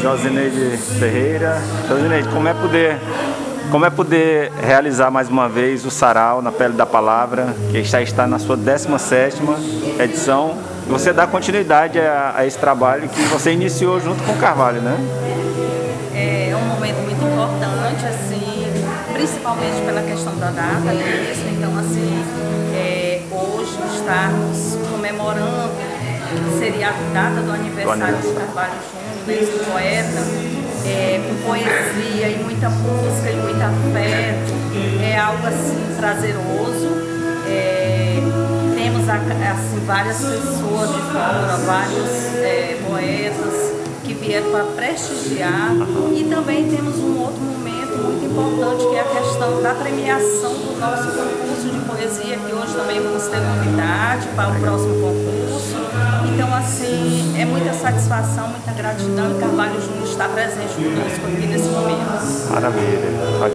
Josineide Ferreira. Josineide, como é poder como é poder realizar mais uma vez o Sarau na Pele da Palavra, que já está na sua 17 edição. Você dá continuidade a, a, esse trabalho que você iniciou junto com o Carvalho, né? É um momento muito importante, assim, principalmente pela questão da data mesmo. Então, assim, é, hoje estarmos seria a data do aniversário do, do Carvalho Júnior, desse poeta, é, com poesia e muita música e muito afeto. É algo assim prazeroso. É, temos assim, várias pessoas de fora, vários é, poetas que vieram para prestigiar e também temos um outro momento muito importante que é a questão da premiação do nosso concurso de poesia, que hoje também vamos ter novidade para o próximo concurso. Assim, é muita satisfação, muita gratidão e Carvalho Júnior está presente conosco aqui nesse momento. Maravilha.